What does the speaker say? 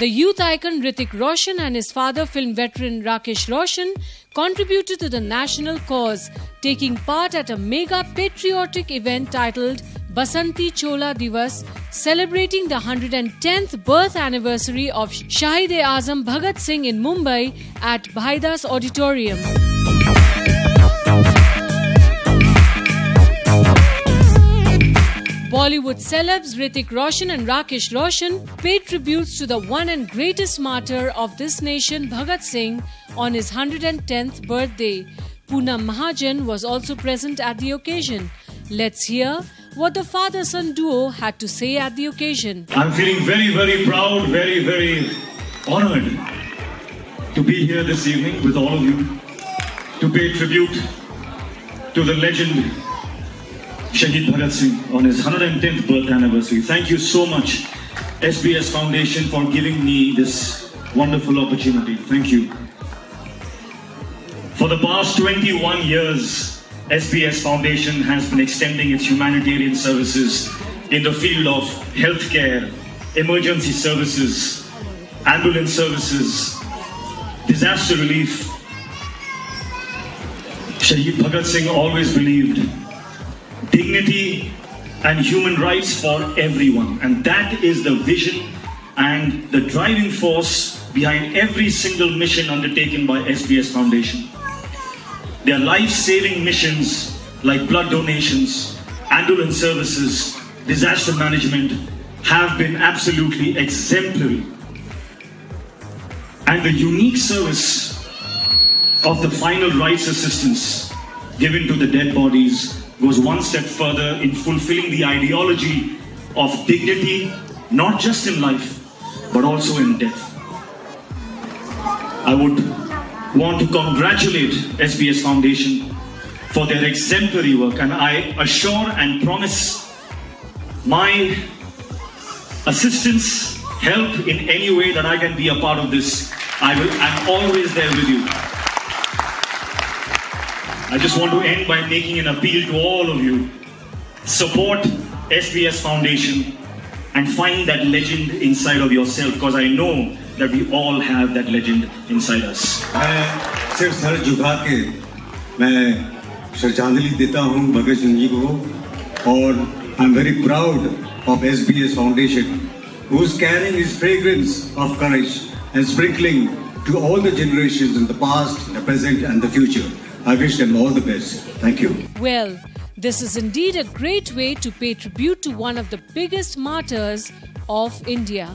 The youth icon Hrithik Roshan and his father, film veteran Rakesh Roshan, contributed to the national cause, taking part at a mega patriotic event titled Basanti Chola Diwas, celebrating the 110th birth anniversary of Shahid-e-Azam Bhagat Singh in Mumbai at Bhaidas Auditorium. Bollywood celebs Hrithik Roshan and Rakesh Roshan paid tributes to the one and greatest martyr of this nation, Bhagat Singh, on his 110th birthday. Poonam Mahajan was also present at the occasion. Let's hear what the father son duo had to say at the occasion. I'm feeling very, very proud, very, very honored to be here this evening with all of you to pay tribute to the legend Shahid Bhagat Singh on his 110th birth anniversary. Thank you so much, SBS Foundation, for giving me this wonderful opportunity. Thank you. For the past 21 years, SBS Foundation has been extending its humanitarian services in the field of healthcare, emergency services, ambulance services, disaster relief. Shahid Bhagat Singh always believed dignity and human rites for everyone. And that is the vision and the driving force behind every single mission undertaken by SBS Foundation. Their life-saving missions like blood donations, ambulance services, disaster management have been absolutely exemplary. And the unique service of the final rights assistance given to the dead bodies goes one step further in fulfilling the ideology of dignity, not just in life, but also in death. I would want to congratulate SBS Foundation for their exemplary work, and I assure and promise my assistance, help in any way that I can be a part of this. I will, I'm always there with you. I just want to end by making an appeal to all of you. Support SBS Foundation and find that legend inside of yourself because I know that we all have that legend inside us. मैं सिर्फ sir झुका के मैं श्रद्धांजलि देता हूं भगत सिंह जी को और I am very proud of S B S foundation who is carrying his fragrance of courage and sprinkling to all the generations in the past, the present, and the future. I wish them all the best. Thank you. Well, this is indeed a great way to pay tribute to one of the biggest martyrs of India.